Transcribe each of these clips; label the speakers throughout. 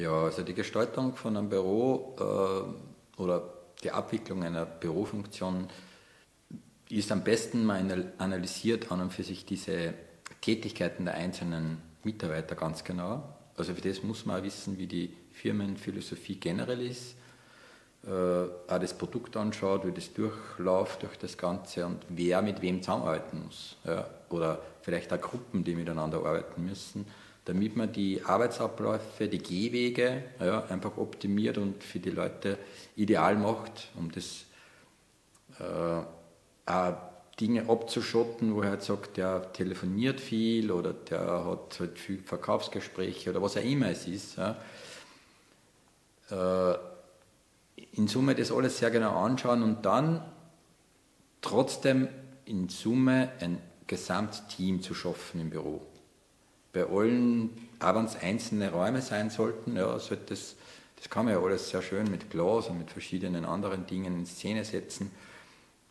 Speaker 1: Ja, also die Gestaltung von einem Büro äh, oder die Abwicklung einer Bürofunktion ist am besten mal analysiert an und für sich diese Tätigkeiten der einzelnen Mitarbeiter ganz genau. Also für das muss man auch wissen, wie die Firmenphilosophie generell ist, äh, auch das Produkt anschaut, wie das durchläuft durch das Ganze und wer mit wem zusammenarbeiten muss. Ja. Oder vielleicht auch Gruppen, die miteinander arbeiten müssen, damit man die Arbeitsabläufe, die Gehwege ja, einfach optimiert und für die Leute ideal macht, um das äh, Dinge abzuschotten, wo er halt sagt, der telefoniert viel oder der hat halt viel Verkaufsgespräche oder was auch immer es ist. Ja. Äh, in Summe das alles sehr genau anschauen und dann trotzdem in Summe ein Gesamtteam zu schaffen im Büro. Bei allen, auch wenn es einzelne Räume sein sollten, ja, sollte das, das kann man ja alles sehr schön mit Glas und mit verschiedenen anderen Dingen in Szene setzen.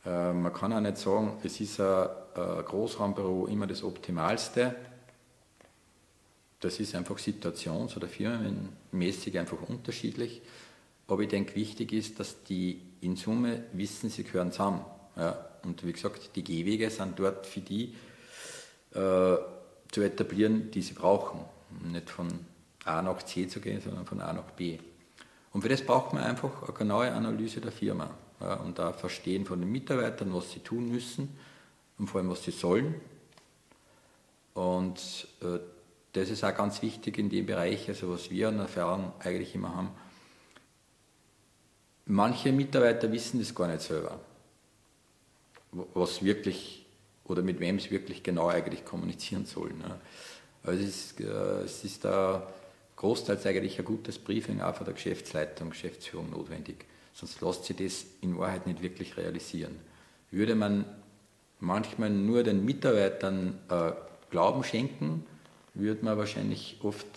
Speaker 1: Äh, man kann auch nicht sagen, es ist ein, ein Großraumbüro immer das Optimalste. Das ist einfach situations- oder firmenmäßig einfach unterschiedlich. Aber ich denke, wichtig ist, dass die in Summe wissen, sie gehören zusammen. Ja. Und wie gesagt, die Gehwege sind dort für die äh, zu etablieren, die sie brauchen. Nicht von A nach C zu gehen, sondern von A nach B. Und für das braucht man einfach eine genaue Analyse der Firma ja, und da Verstehen von den Mitarbeitern, was sie tun müssen und vor allem, was sie sollen. Und äh, das ist auch ganz wichtig in dem Bereich, also was wir an Erfahrung eigentlich immer haben. Manche Mitarbeiter wissen das gar nicht selber, was wirklich oder mit wem sie wirklich genau eigentlich kommunizieren sollen. Ne? Also es ist, äh, es ist da großteils eigentlich ein gutes Briefing auch von der Geschäftsleitung, Geschäftsführung notwendig sonst lässt sich das in Wahrheit nicht wirklich realisieren. Würde man manchmal nur den Mitarbeitern äh, Glauben schenken, würde man wahrscheinlich oft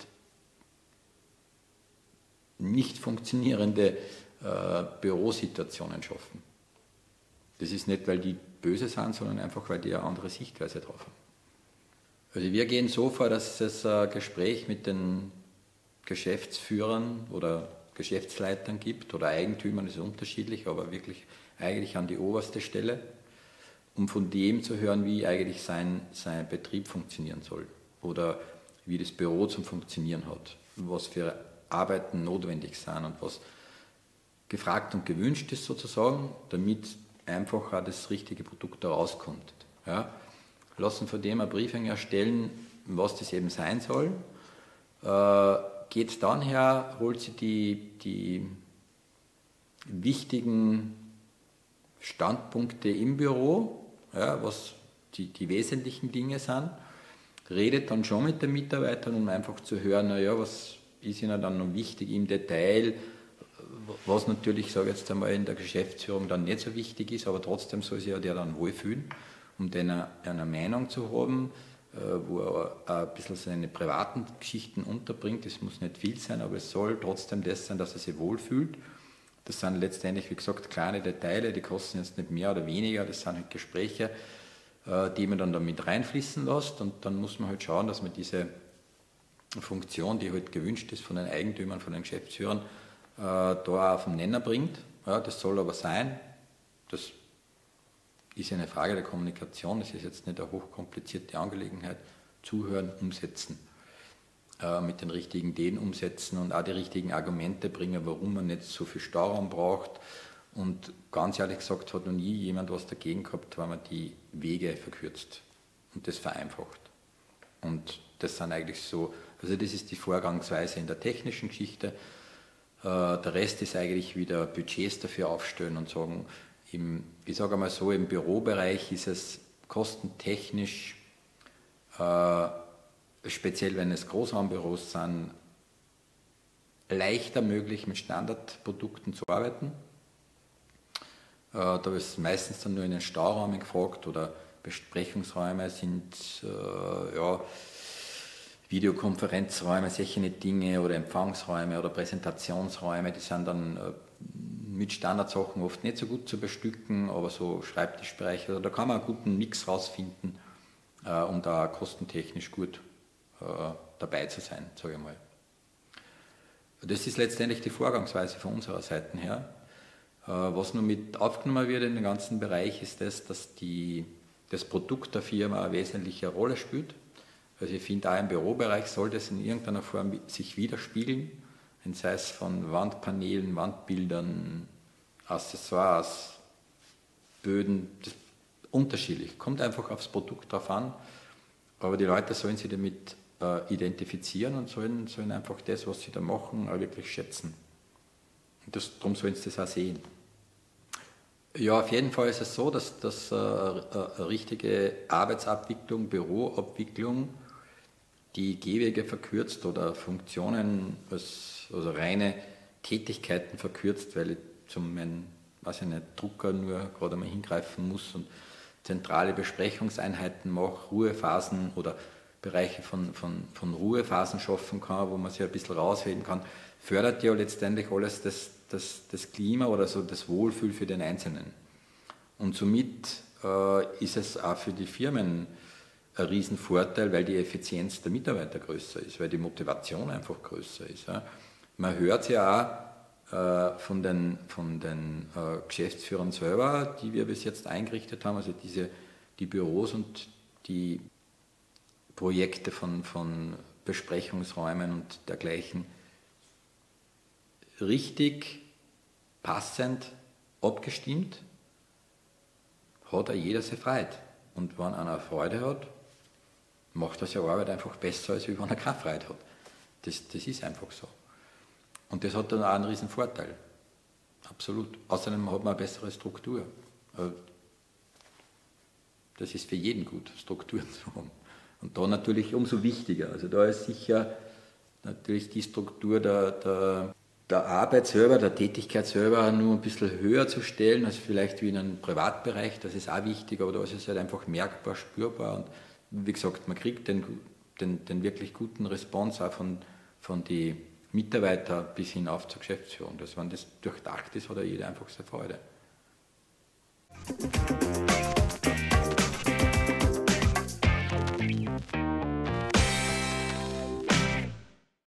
Speaker 1: nicht funktionierende äh, Bürosituationen schaffen. Das ist nicht, weil die böse sind, sondern einfach, weil die eine andere Sichtweise drauf haben. Also wir gehen so vor, dass es ein Gespräch mit den Geschäftsführern oder Geschäftsleitern gibt oder Eigentümern, das ist unterschiedlich, aber wirklich eigentlich an die oberste Stelle, um von dem zu hören, wie eigentlich sein, sein Betrieb funktionieren soll oder wie das Büro zum Funktionieren hat, was für Arbeiten notwendig sind und was gefragt und gewünscht ist sozusagen, damit einfach das richtige Produkt da rauskommt. Ja? Lassen von dem ein Briefing erstellen, was das eben sein soll. Äh, geht dann her, holt sie die, die wichtigen Standpunkte im Büro, ja, was die, die wesentlichen Dinge sind, redet dann schon mit den Mitarbeitern, um einfach zu hören, naja, was ist ihnen dann noch wichtig im Detail, was natürlich, sage ich jetzt einmal, in der Geschäftsführung dann nicht so wichtig ist, aber trotzdem soll sich ja der dann wohlfühlen, um dann eine Meinung zu haben äh, wo er ein bisschen seine privaten Geschichten unterbringt. Es muss nicht viel sein, aber es soll trotzdem das sein, dass er sich wohlfühlt. Das sind letztendlich, wie gesagt, kleine Details, die kosten jetzt nicht mehr oder weniger, das sind halt Gespräche, äh, die man dann damit reinfließen lässt und dann muss man halt schauen, dass man diese Funktion, die halt gewünscht ist von den Eigentümern, von den Geschäftsführern, da auf den Nenner bringt. Ja, das soll aber sein, das ist eine Frage der Kommunikation, es ist jetzt nicht eine hochkomplizierte Angelegenheit. Zuhören, umsetzen, äh, mit den richtigen Ideen umsetzen und auch die richtigen Argumente bringen, warum man nicht so viel Stauraum braucht. Und ganz ehrlich gesagt hat noch nie jemand was dagegen gehabt, weil man die Wege verkürzt und das vereinfacht. Und das sind eigentlich so, also das ist die Vorgangsweise in der technischen Geschichte. Äh, der Rest ist eigentlich wieder Budgets dafür aufstellen und sagen, im, ich sage mal so, im Bürobereich ist es kostentechnisch, äh, speziell wenn es Großraumbüros sind, leichter möglich mit Standardprodukten zu arbeiten. Äh, da ist meistens dann nur in den Stauräumen gefragt oder Besprechungsräume sind äh, ja, Videokonferenzräume, solche Dinge oder Empfangsräume oder Präsentationsräume, die sind dann äh, mit Standardsachen oft nicht so gut zu bestücken, aber so Schreibtischbereiche, also da kann man einen guten Mix rausfinden, äh, um da kostentechnisch gut äh, dabei zu sein, sage ich mal. Das ist letztendlich die Vorgangsweise von unserer Seite her. Was nur mit aufgenommen wird in den ganzen Bereich ist das, dass die, das Produkt der Firma eine wesentliche Rolle spielt. Also ich finde auch im Bürobereich soll das in irgendeiner Form sich widerspiegeln, sei es von Wandpaneelen, Wandbildern, Accessoires, Böden, unterschiedlich. Kommt einfach aufs Produkt drauf an. Aber die Leute sollen sich damit äh, identifizieren und sollen, sollen einfach das, was sie da machen, auch wirklich schätzen. Und das, darum sollen sie das auch sehen. Ja, auf jeden Fall ist es so, dass, dass äh, äh, richtige Arbeitsabwicklung, Büroabwicklung die Gehwege verkürzt oder Funktionen, als, also reine Tätigkeiten verkürzt, weil ich zum meinen, weiß ich nicht, Drucker nur gerade mal hingreifen muss und zentrale Besprechungseinheiten mache, Ruhephasen oder Bereiche von, von, von Ruhephasen schaffen kann, wo man sich ein bisschen rausheben kann, fördert ja letztendlich alles das, das, das Klima oder so das Wohlfühl für den Einzelnen. Und somit äh, ist es auch für die Firmen ein Riesenvorteil, weil die Effizienz der Mitarbeiter größer ist, weil die Motivation einfach größer ist. Man hört ja auch äh, von den, von den äh, Geschäftsführern selber, die wir bis jetzt eingerichtet haben, also diese, die Büros und die Projekte von, von Besprechungsräumen und dergleichen richtig, passend, abgestimmt, hat auch jeder seine Freude. Und wenn einer Freude hat, macht das ja Arbeit einfach besser, als wenn er keine Freude hat. Das, das ist einfach so. Und das hat dann auch einen riesen Vorteil. Absolut. Außerdem hat man eine bessere Struktur. Also, das ist für jeden gut, Strukturen zu haben. Und da natürlich umso wichtiger. Also da ist sicher natürlich die Struktur der, der, der Arbeit selber, der Tätigkeit selber nur ein bisschen höher zu stellen, als vielleicht wie in einem Privatbereich. Das ist auch wichtig, aber da ist es halt einfach merkbar, spürbar. Und wie gesagt, man kriegt den, den, den wirklich guten Response auch von, von den Mitarbeitern bis hinauf zur Geschäftsführung. Dass wenn das durchdacht ist, hat jeder einfach seine Freude.